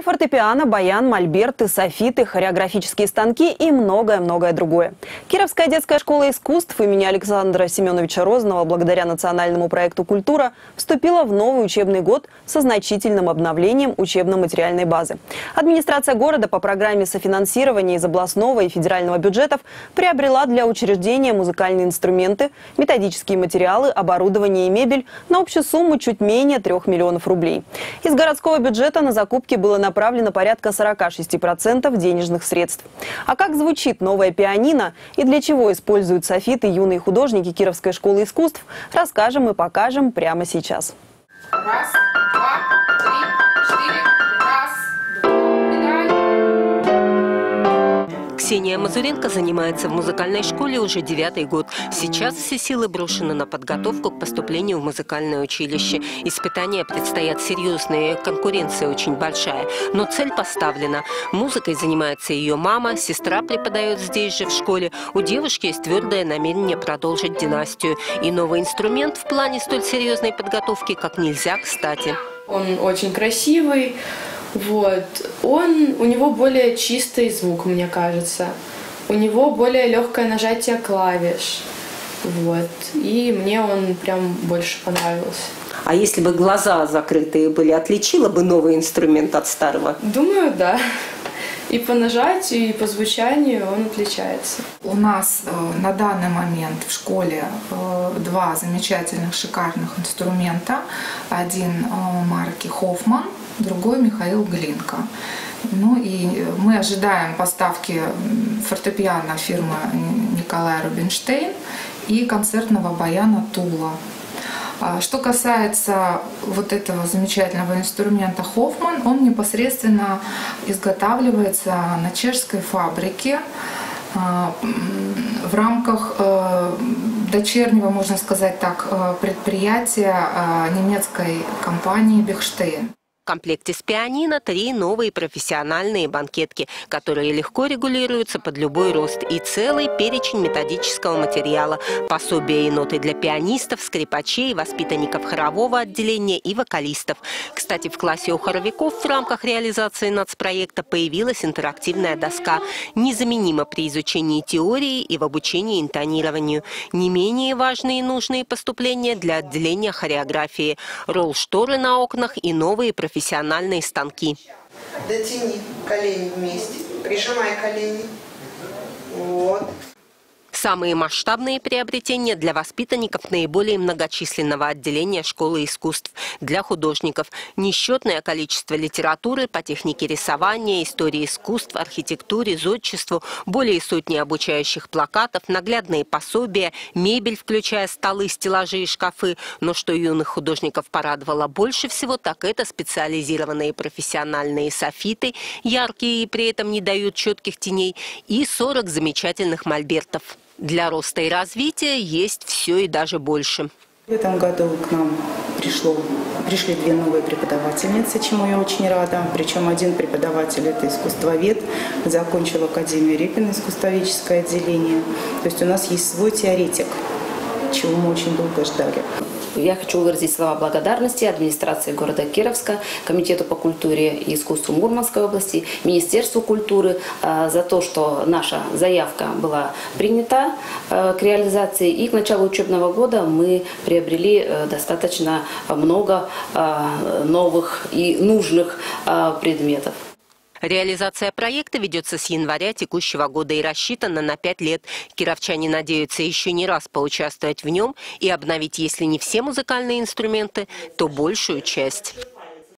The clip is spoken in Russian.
Теперь фортепиано, баян, мольберты, софиты, хореографические станки и многое-многое другое. Кировская детская школа искусств имени Александра Семеновича Розанова благодаря национальному проекту «Культура» вступила в новый учебный год со значительным обновлением учебно-материальной базы. Администрация города по программе софинансирования из областного и федерального бюджетов приобрела для учреждения музыкальные инструменты, методические материалы, оборудование и мебель на общую сумму чуть менее 3 миллионов рублей. Из городского бюджета на закупки было направлено порядка 46% денежных средств. А как звучит новая пианино и для чего используют софиты юные художники Кировской школы искусств, расскажем и покажем прямо сейчас. Раз, два, три, Ксения Мазуренко занимается в музыкальной школе уже девятый год. Сейчас все силы брошены на подготовку к поступлению в музыкальное училище. Испытания предстоят серьезные, конкуренция очень большая. Но цель поставлена. Музыкой занимается ее мама, сестра преподает здесь же в школе. У девушки есть твердое намерение продолжить династию. И новый инструмент в плане столь серьезной подготовки как нельзя кстати. Он очень красивый, вот. Он, у него более чистый звук, мне кажется. У него более легкое нажатие клавиш. Вот. И мне он прям больше понравился. А если бы глаза закрытые были, отличила бы новый инструмент от старого? Думаю, да. И по нажатию, и по звучанию он отличается. У нас э, на данный момент в школе э, два замечательных, шикарных инструмента. Один э, марки Хоффман, другой Михаил Глинка. Ну и мы ожидаем поставки фортепиано фирмы Николая Рубинштейн и концертного баяна Тула. А Что касается вот этого замечательного инструмента Хоффман, он непосредственно изготавливается на чешской фабрике а, в рамках э, дочернего, можно сказать так, э, предприятия э, немецкой компании Бехштейн. Комплекте с пианино три новые профессиональные банкетки, которые легко регулируются под любой рост, и целый перечень методического материала, пособия и ноты для пианистов, скрипачей, воспитанников хорового отделения и вокалистов. Кстати, в классе у хоровиков в рамках реализации нацпроекта появилась интерактивная доска, незаменима при изучении теории и в обучении интонированию. Не менее важные и нужные поступления для отделения хореографии, ролл-шторы на окнах и новые профессиональные станки. Дотяни колени вместе. Прижимай колени. Вот. Самые масштабные приобретения для воспитанников наиболее многочисленного отделения школы искусств. Для художников несчетное количество литературы по технике рисования, истории искусств, архитектуре, зодчеству, более сотни обучающих плакатов, наглядные пособия, мебель, включая столы, стеллажи и шкафы. Но что юных художников порадовало больше всего, так это специализированные профессиональные софиты, яркие и при этом не дают четких теней, и 40 замечательных мольбертов. Для роста и развития есть все и даже больше. В этом году к нам пришло, пришли две новые преподавательницы, чему я очень рада. Причем один преподаватель – это искусствовед, закончил Академию Репина, искусствоведческое отделение. То есть у нас есть свой теоретик, чего мы очень долго ждали. Я хочу выразить слова благодарности администрации города Кировска, Комитету по культуре и искусству Мурманской области, Министерству культуры э, за то, что наша заявка была принята э, к реализации. И к началу учебного года мы приобрели э, достаточно много новых и нужных предметов. Реализация проекта ведется с января текущего года и рассчитана на пять лет. Кировчане надеются еще не раз поучаствовать в нем и обновить, если не все музыкальные инструменты, то большую часть.